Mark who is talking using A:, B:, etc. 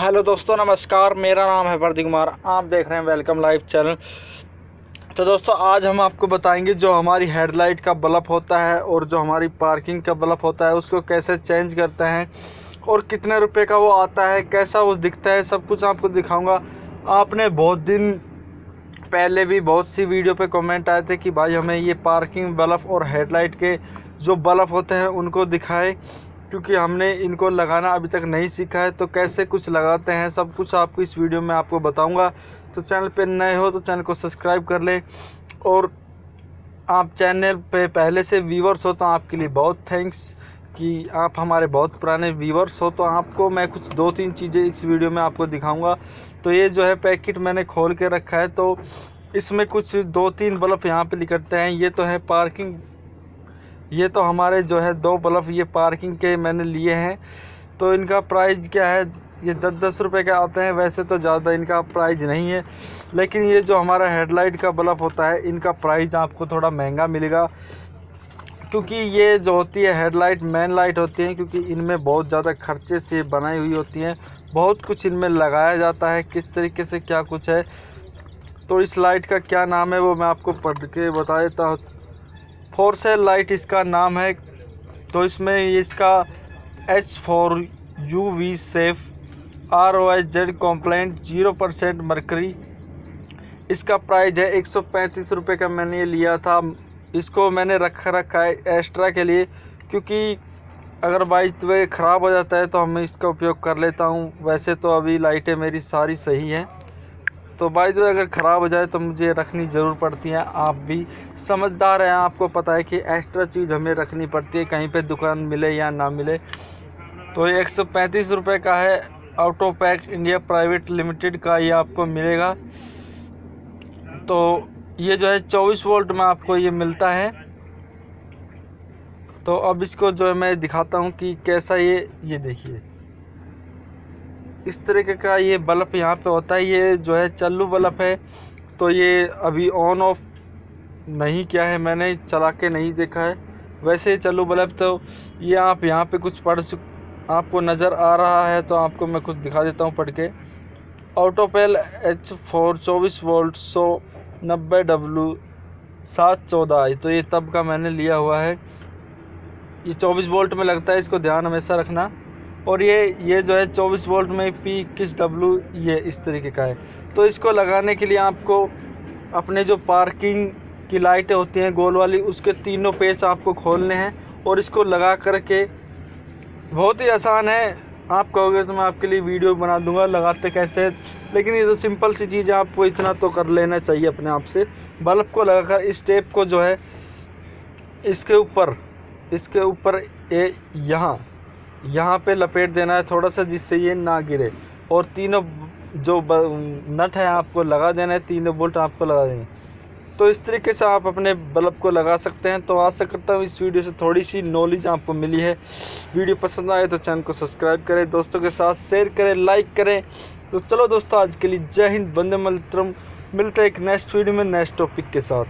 A: Hello दोस्तों, नमस्कार। मेरा नाम है प्रदीप कुमार। आप देख रहे हैं वेलकम लाइव चैनल। तो दोस्तों, आज हम आपको बताएँगे जो हमारी हेडलाइट का बल्ब होता है और जो हमारी पार्किंग का बल्ब होता है, उसको कैसे चेंज करते हैं और कितने रुपए का वो आता है, कैसा वो दिखता है, सब कुछ आपको दिखाऊँगा। आपने बहुत दिन पहले भी बहुत सी वीडियो पे कमेंट आए थे कि भाई हमें ये पार्किंग बल्ब और हेडलाइट के जो बल्ब होते हैं, उनको दिखाए। क्योंकि हमने इनको लगाना अभी तक नहीं सीखा है तो कैसे कुछ लगाते हैं, सब कुछ आपको इस वीडियो में आपको बताऊँगा। तो चैनल पे नए हो तो चैनल को सब्सक्राइब कर लें। और आप चैनल पे पहले से व्यूवर्स हो तो आपके लिए बहुत थैंक्स कि आप हमारे बहुत पुराने व्यूवर्स हो। तो आपको मैं कुछ दो तीन चीज़ें इस वीडियो में आपको दिखाऊँगा। तो ये जो है पैकेट मैंने खोल के रखा है तो इसमें कुछ दो तीन बल्ब यहाँ पे लिखते हैं। ये तो है पार्किंग ये तो हमारे जो है दो बल्ब ये पार्किंग के मैंने लिए हैं। तो इनका प्राइस क्या है? ये दस दस रुपये के आते हैं, वैसे तो ज़्यादा इनका प्राइस नहीं है। लेकिन ये जो हमारा हेडलाइट का बल्ब होता है, इनका प्राइस आपको थोड़ा महँगा मिलेगा। क्योंकि ये जो होती है हेडलाइट, मेन लाइट होती है, क्योंकि इनमें बहुत ज़्यादा खर्चे से बनाई हुई होती हैं। बहुत कुछ इनमें लगाया जाता है, किस तरीके से क्या कुछ है। तो इस लाइट का क्या नाम है वो मैं आपको पढ़ के बता देता हूँ। फोर सेल लाइट इसका नाम है तो इसमें इसका H four U V safe R O H Z compliant zero percent mercury इसका प्राइस है एक सौ पैंतीस रुपये का मैंने ये लिया था। इसको मैंने रख रखा है एक्स्ट्रा के लिए, क्योंकि अगर बाइक तो ख़राब हो जाता है तो मैं इसका उपयोग कर लेता हूँ। वैसे तो अभी लाइटें मेरी सारी सही हैं। तो बाई दो अगर ख़राब हो जाए तो मुझे रखनी ज़रूर पड़ती है। आप भी समझदार हैं, आपको पता है कि एक्स्ट्रा चीज़ हमें रखनी पड़ती है, कहीं पे दुकान मिले या ना मिले। तो एक सौ पैंतीस रुपये का है auto pack India private limited का ये आपको मिलेगा। तो ये जो है, चौबीस वोल्ट में आपको ये मिलता है। तो अब इसको जो है, मैं दिखाता हूँ कि कैसा ये ये देखिए। इस तरीके का ये बल्ब यहाँ पे होता है, ये जो है चल्लू बल्ब है। तो ये अभी ऑन ऑफ़ नहीं किया है मैंने, चला के नहीं देखा है। वैसे चल्लू बल्ब तो ये आप यहाँ पे कुछ पढ़ चुक, आपको नज़र आ रहा है तो आपको मैं कुछ दिखा देता हूँ पढ़ के। ऑटोपेल एच फोर चौबीस वोल्ट सौ नब्बे डब्लू सात चौदह तो ये तब का मैंने लिया हुआ है। ये चौबीस वोल्ट में लगता है, इसको ध्यान हमेशा रखना। और ये ये जो है 24 वोल्ट में पी इक्कीस डब्लू ये इस तरीके का है। तो इसको लगाने के लिए आपको अपने जो पार्किंग की लाइटें होती हैं, गोल वाली, उसके तीनों पेज आपको खोलने हैं और इसको लगा करके बहुत ही आसान है। आप कहोगे तो मैं आपके लिए वीडियो बना दूँगा, लगाते कैसे लेकिन ये तो सिंपल सी चीज़ है, आपको इतना तो कर लेना चाहिए अपने आप से। बल्ब को लगाकर इस टेप को जो है, इसके ऊपर इसके ऊपर ये यहाँ यहाँ पे लपेट देना है थोड़ा सा, जिससे ये ना गिरे। और तीनों जो नट है, आपको लगा देना है, तीनों बोल्ट आपको लगा देंगे। तो इस तरीके से आप अपने बल्ब को लगा सकते हैं। तो आशा करता हूँ इस वीडियो से थोड़ी सी नॉलेज आपको मिली है। वीडियो पसंद आए तो चैनल को सब्सक्राइब करें, दोस्तों के साथ शेयर करें लाइक करें। तो चलो दोस्तों, आज के लिए जय हिंद बंदे मलत्रम मिलते हैं एक नेक्स्ट वीडियो में नेक्स्ट टॉपिक के साथ।